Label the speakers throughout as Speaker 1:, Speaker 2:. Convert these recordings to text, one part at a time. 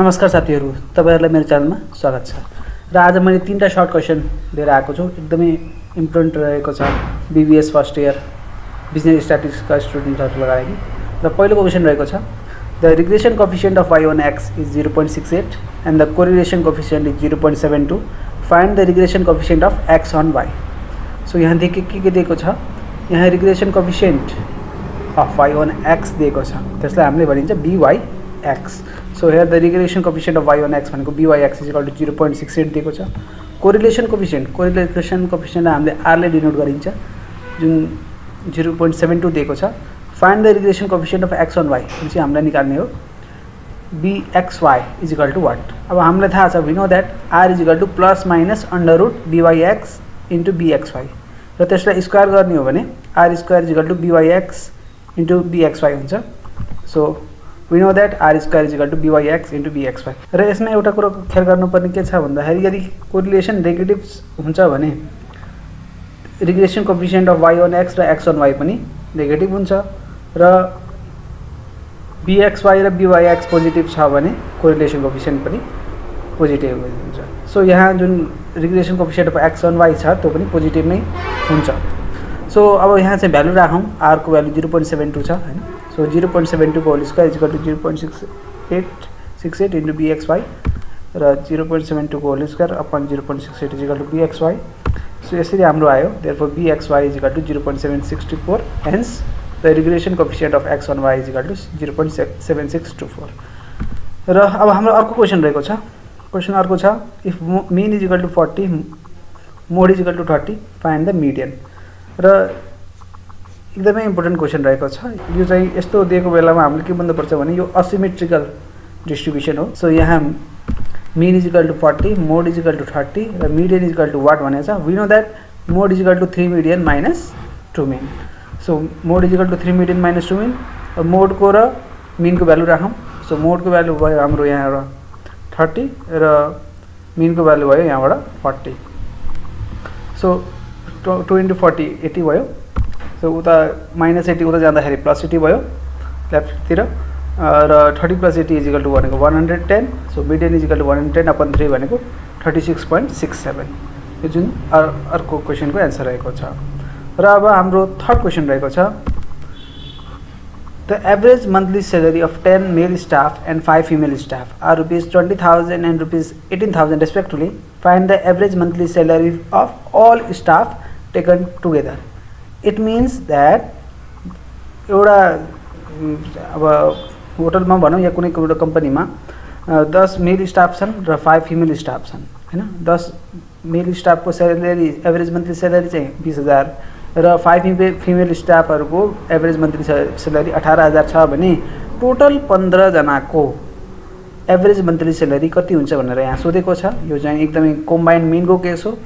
Speaker 1: नमस्कार साथीहरू तपाईँहरूलाई मेरो च्यानलमा स्वागत छ। र आज मैले तिनवटा सर्ट क्वेसन लिएर आएको छु। एकदमै इम्पोर्टेन्ट रहेको छ बिबिएस फर्स्ट इयर बिजनेस स्ट्याटिक्सका स्टुडेन्टहरूको लागि। र पहिलोको क्वेसन रहेको छ the regression coefficient of Y on X is zero point six eight and the correlation coefficient is zero point seven to find the regression coefficient of X on Y so यहाँदेखि के के दिएको छ? यहाँ regression coefficient of Y on X दिएको छ। त्यसलाई हामीले भनिन्छ b Y X so here the regression coefficient of Y on X भनेको b Y X equal to zero point six eight दिएको छ। कोरिलेसन कोफिसियन्ट कोरिलेसन कोफिसियन्टलाई हामीले आरले डिनोट गरिन्छ जुन जिरो पोइन्ट सेभेन टू दिएको छ। Find the regression coefficient of X on Y जुन चाहिँ हामीलाई निकाल्ने हो। बिएक्सवाई इजिकल टु वाट अब हामीलाई थाहा छ we know that R equal to plus minus under root b Y X into b X Y र त्यसलाई स्क्वायर गर्ने हो भने R square equal to b Y X into b X Y हुन्छ। So we know that R square equal to b Y X into b X Y र यसमा एउटा कुरो ख्याल गर्नुपर्ने के छ भन्दाखेरि यदि कोरिलेसन नेगेटिभ हुन्छ भने regression coefficient of Y one X र एक्स वान वाइ पनि नेगेटिभ हुन्छ र बिएक्सवाई र बिवाई एक्स पोजिटिभ छ भने कोरिलेसन कोफिसियन्ट पनि पोजिटिभ हुन्छ. सो यहाँ जुन regression coefficient of X on Y छ त्यो पनि पोजिटिभ नै हुन्छ. सो अब यहाँ चाहिँ भ्यालु राखौँ. आरको value zero point seven two छ होइन? So zero point seven टूको whole square equal to zero point six eight six eight into b X Y र zero point seven टूको whole square upon zero point six eight equal to b X Y so यसरी हाम्रो आयो therefore b X Y equal to zero point seven six two four hence the regression coefficient of X on Y equal to zero point seven six two four र अब हाम्रो अर्को question रहेको छ if mean equal to forty mode equal to thirty find the median र एकदमै important question रहेको छ। यो चाहिँ यस्तो दिएको बेलामा हामीले के भन्नुपर्छ भने यो असिमेट्रिकल डिस्ट्रिब्युसन हो। सो यहाँ mean equal to forty mode equal to thirty र मिडियन इजिकल टु वाट भनेको छ? We know that mode equal to three median minus two mean so mode equal to three median minus two mean मोडको र मिनको value राखौँ। So मोडको value भयो हाम्रो यहाँबाट थर्टी र मिनको भ्यालु भयो यहाँबाट forty so two into forty eighty भयो। सो उता माइनस एट्टी उता जाँदाखेरि प्लस एट्टी भयो लेफ्टतिर र प्लस एट्टी इजिकल टू भनेको one hundred ten so median equal to one hundred ten upon three भनेको thirty six point six seven यो जुन अर्को क्वेसनको एन्सर रहेको छ। र अब हाम्रो थर्ड क्वेसन रहेको छ। Monthly salary of ten male staff and five female staff are rupees twenty thousand and rupees eighteen thousand respectively find the average monthly salary of all staff taken together it means that एउटा अब होटलमा भनौँ या कुनै एउटा कम्पनीमा दस मेल staff छन् र फाइभ फिमेल स्टाफ छन् होइन? दस मेल स्टाफको सेलेरी एभरेज मन्थली सेलेरी चाहिँ बिस हजार र फाइभ फिमे फिमेल स्टाफहरूको एभरेज मन्थली सेलेरी अठार हजार छ भने टोटल पन्ध्रजनाको एभरेज मन्थली सेलेरी कति हुन्छ भनेर यहाँ सोधेको छ। यो चाहिँ एकदमै कम्बाइन्ड मेनको केस हो।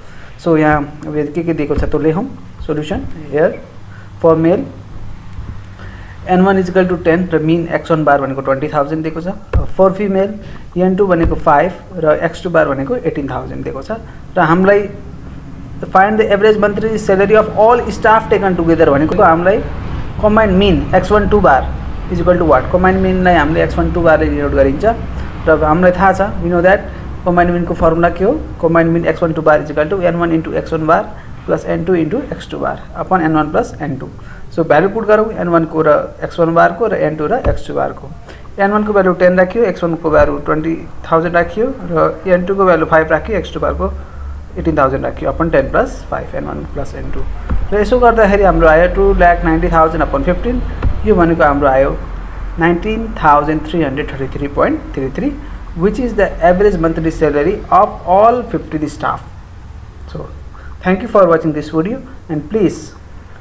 Speaker 1: सो यहाँ के के दिएको छ त्यो लेखौँ। Solution here for male N one equal to ten र मिन एक्स वान बार भनेको ट्वेन्टी थाउजन्ड दिएको छ। फर फिमेल एन टू भनेको फाइभ र एक्स टू बार भनेको एटिन थाउजन्ड दिएको छ। र हामीलाई find the average monthly salary of all staff taken together भनेको हामीलाई combined mean X one two bar equal to what combined मिनलाई हामीले एक्स वान टू बारले डिनोट गरिन्छ। र हामीलाई थाहा छ विनो द्याट कम्बाइन्ड मिनको फर्मुला के हो? Combined mean X one two bar equal to N one into X one bar plus N two into X two bar upon N one plus N two so value put गरौँ an वानको र x one बारको र an two र x two बारको an वानको value ten राखियो x वानको भ्यालु ट्वेन्टी थाउजन्ड राखियो र एन टूको भ्यालु फाइभ राखियो एक्स टू बारको एटिन थाउजन्ड राखियो upon ten plus five N one plus N two र यसो गर्दाखेरि हाम्रो आयो two lakh ninety thousand upon fifteen यो भनेको हाम्रो आयो nineteen thousand three hundred thirty three point three three which is the average monthly salary of all 50 staff. So thank you for watching this video and please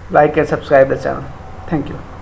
Speaker 1: like and subscribe the channel. Thank you